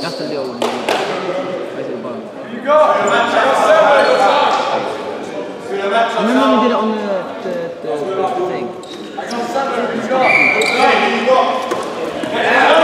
Gasta il leone. Vai sul banco. Remember we did it on the, the, the, the thing? Go!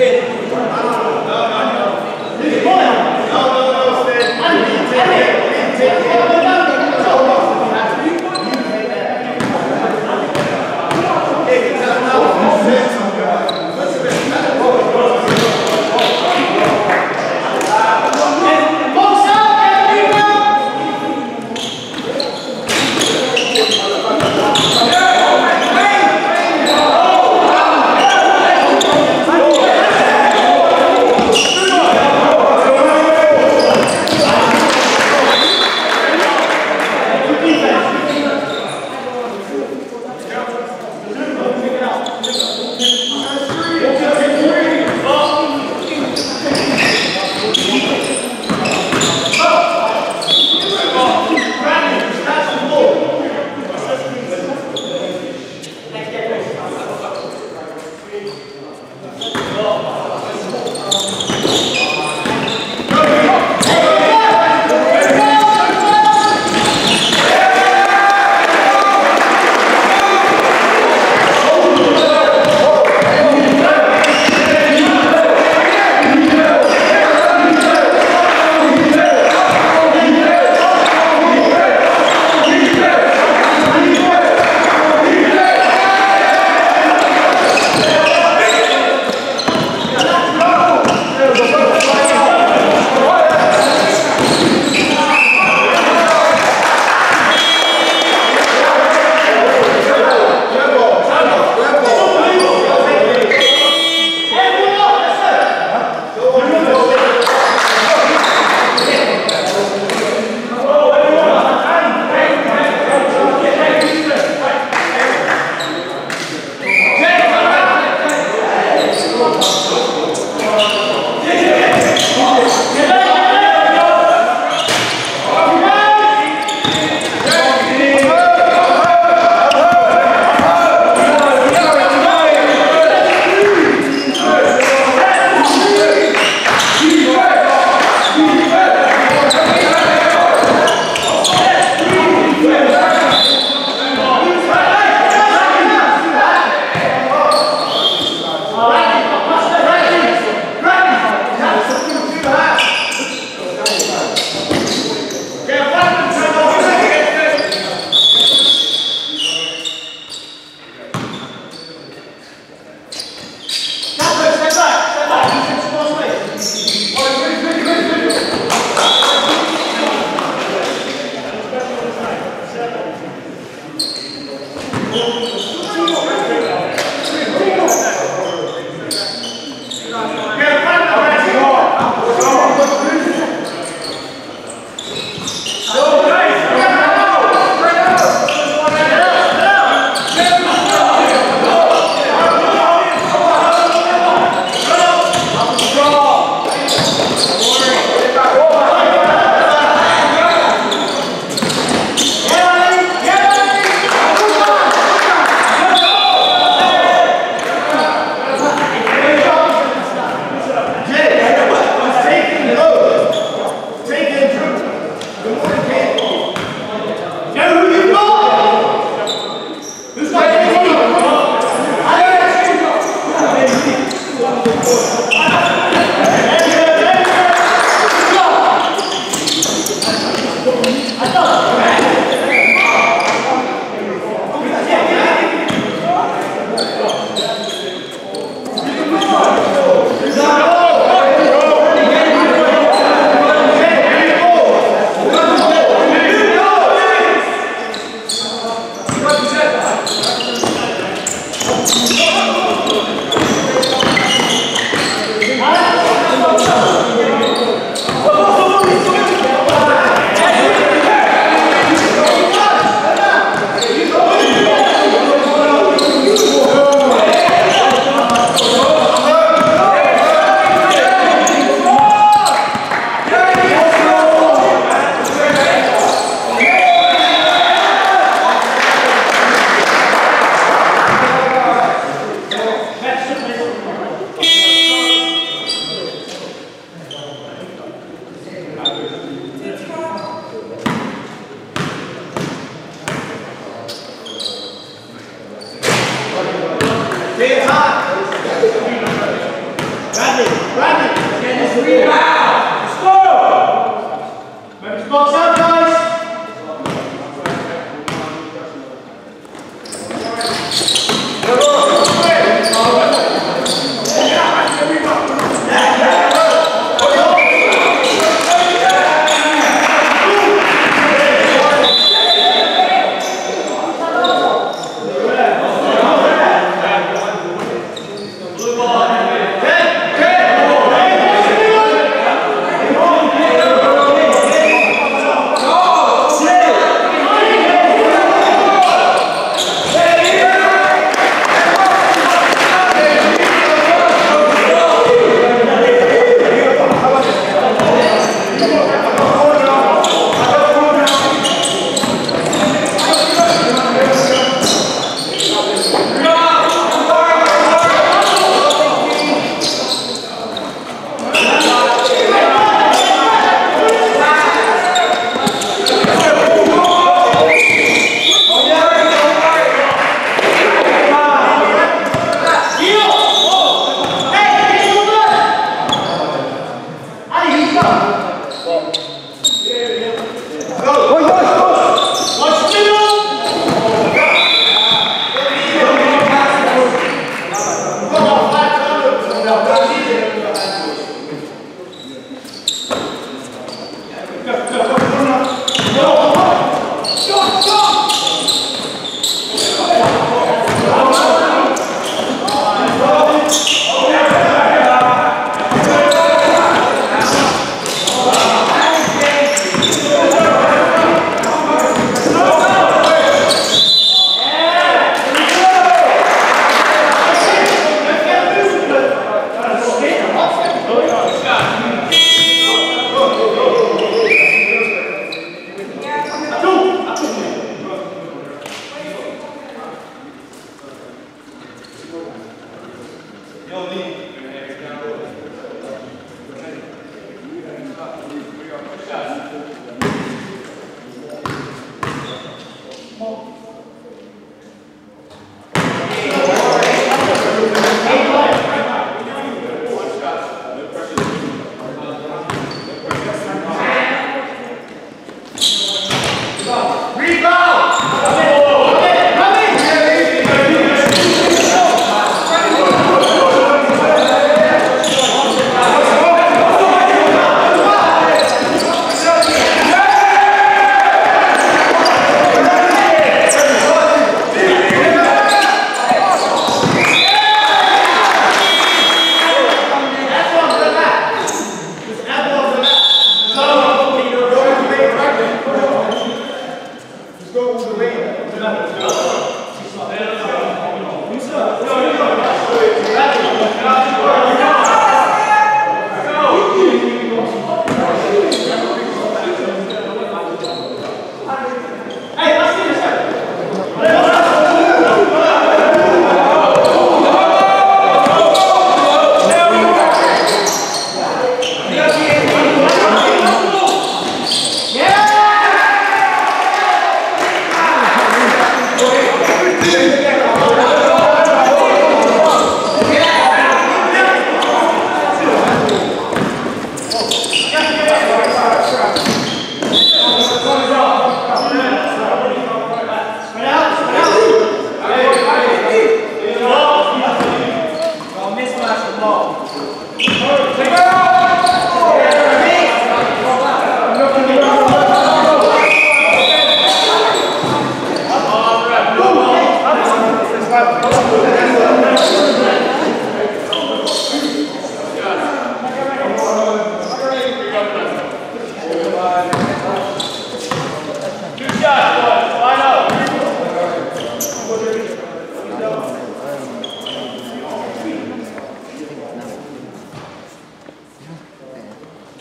deben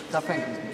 Está bem.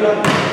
Gracias.